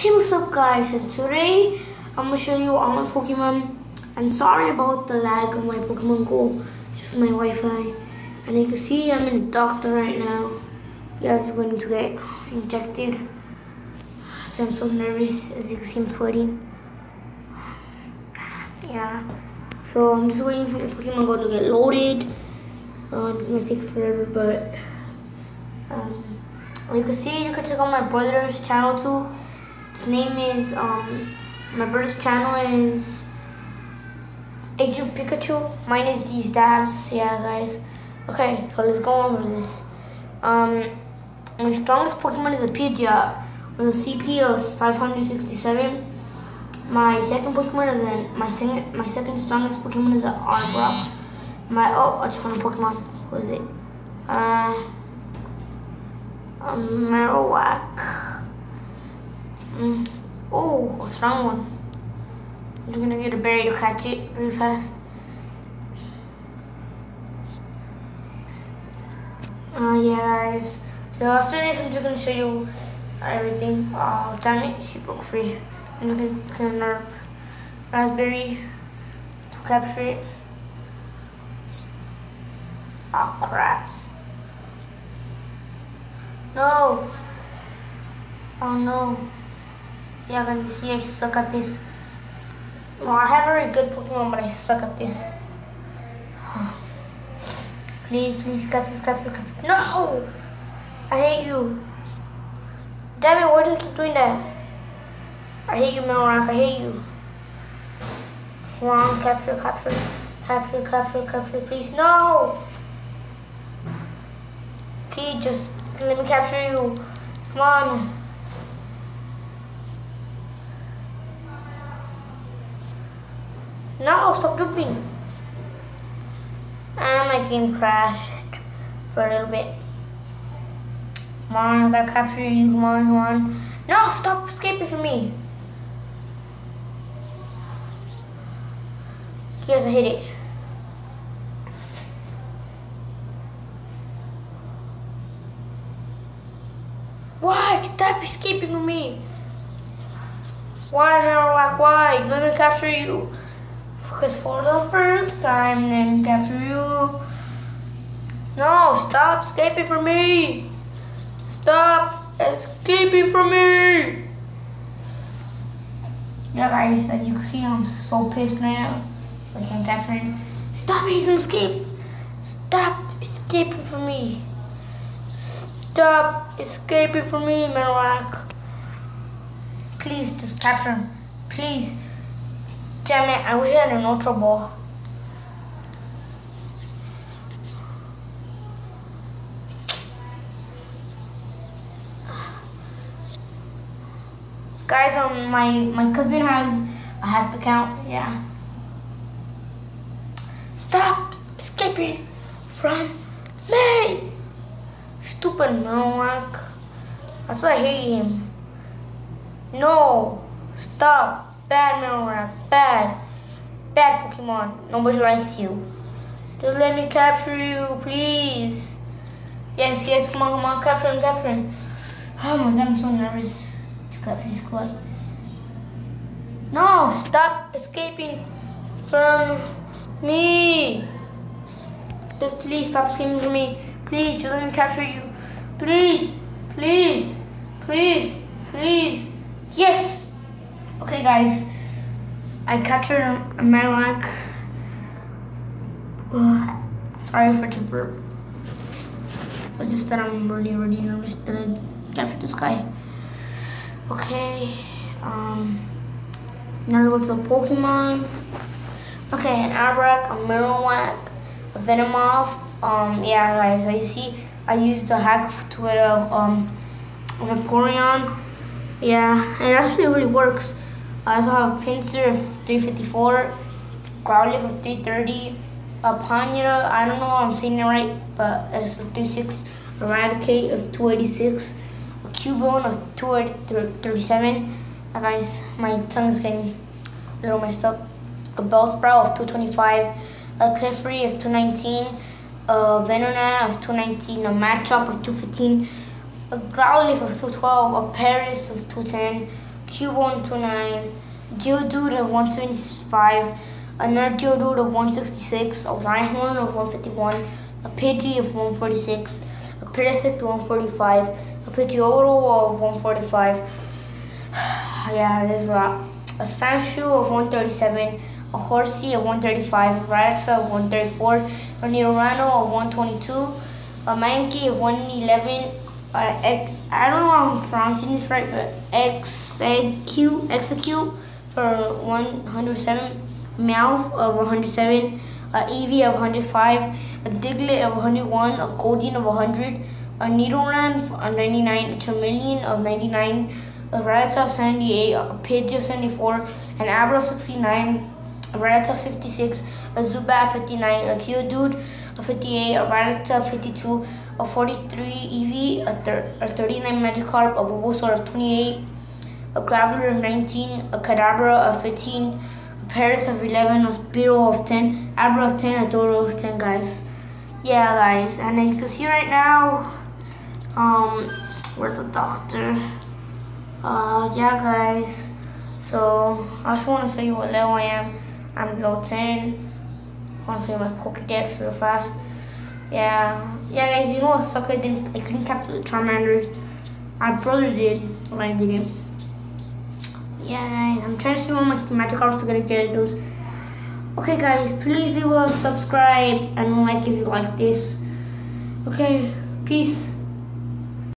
Hey what's up guys? And today I'm gonna show you all my Pokemon. And sorry about the lag of my Pokemon Go. It's just my Wi-Fi. And you can see I'm in the doctor right now. Yeah I'm going to get injected. So I'm so nervous as you can see I'm sweating. Yeah. So I'm just waiting for my Pokemon Go to get loaded. Uh, it's gonna take forever but um, you can see you can check out my brother's channel too his name is, um, my brother's channel is Agent Pikachu. Mine is DeezDabs. Yeah, guys. Okay, so let's go over this. Um, my strongest Pokemon is a Pidgeot with a CP of 567. My second Pokemon is a, my second my second strongest Pokemon is an Arbok. My oh, I just found a Pokemon. What is it? Uh, a Marowak. Mm. Oh, a strong one. You're gonna get a berry to catch it really fast. Uh, yeah, guys. So after this, I'm just gonna show you everything. Oh, damn it, she broke free. I'm gonna get another Razz Berry to capture it. Oh, crap. No. Oh, no. Yeah, can see, I suck at this. Well, I have a very good Pokemon, but I suck at this. please, please, capture, capture, capture. No! I hate you. Damn it, why do you keep doing that? I hate you, Marowak, I hate you. Come on, capture, capture, capture, capture, capture, please. No! Please, just let me capture you. Come on. No, stop jumping. And my game crashed for a little bit. Come on, I gotta capture you. Come on, come on. No, stop escaping from me. Yes, I hit it. Why? Stop escaping from me. Why, Marowak? Why? Let me capture you. Because for the first time, me capture you. No, stop escaping from me. Stop escaping from me. Yeah, guys, as you can see, I'm so pissed right now. I can't capture him. Stop using escape. Stop escaping from me. Stop escaping from me, Marowak. Please, just capture him. Please. I wish I had Ultra Ball. Guys, um, my, my cousin has a hacked account, yeah. Stop escaping from me! Stupid Marowak. That's why I hate him. No, stop. Bad Marowak, bad. Bad on, Nobody likes you. Just let me capture you, please. Yes, yes, come on, come on, capture him, capture him. Oh my god, I'm so nervous to capture this guy. No, stop escaping from me. Just please stop from me. Please, just let me capture you. Please, please, please, please. Yes! Okay, guys. I captured a Marowak. sorry for the burp. I just that I'm really, really nervous that I captured this guy. Okay. Um. Now go to Pokemon. Okay, an Arbok, a Marowak, a Venomoth. Um, yeah, guys, so you see, I used the hack to it of um, Vaporeon. Yeah, it actually really works. I also have Pinsir of 354, Growlithe of 330, a Ponyta, I don't know if I'm saying it right, but it's a 36, a Raticate of 286, a Cubone of 237. Uh, guys, my tongue is getting a little messed up. A Bellsprout of 225, a Clefairy of 219, a Venonat of 219, a Machop of 215, a Growlithe of 212, a Paras of 210, Cubone 129, Geodude of 175, another Geodude of 166, a Rhyhorn of 151, a Pidgey of 146, a Parasect of 145, a Pidgeotto of 145. yeah, there's a lot. A Sandshrew of 137, a Horsea of 135, a Rattata of 134, a Nidorino of 122, a Mankey of 111, uh, I don't know how I'm pronouncing this right, but execute, execute for 107, Meowth of 107, a Eevee of 105, a Diglett of 101, a Goldeen of 100, a Nidoran of 99, a Charmeleon of 99, a Rattata of 78, a Pidgey of 74, an Abra of 69, a Rattata of 66, a Zubat of 59, a Geodude of 58, a Rattata of 52, a 43 Eevee, a, thir a 39 Magikarp, a Bulbasaur of 28, a Graveler of 19, a Kadabra of 15, a Paras of 11, a Spearow of 10, Abra of 10, a Doduo of 10, guys. Yeah, guys, and you can see right now, um, where's the doctor? Uh, yeah, guys. So, I just want to show you what level I am. I'm level 10. I you my Pokedex real fast. Yeah, yeah, guys. You know what sucked? I didn't. I couldn't capture the Charmander. My brother did, but I didn't. Yeah, guys. I'm trying to see all my Magikarps to get those. Okay, guys. Please leave a subscribe and like if you like this. Okay. Peace.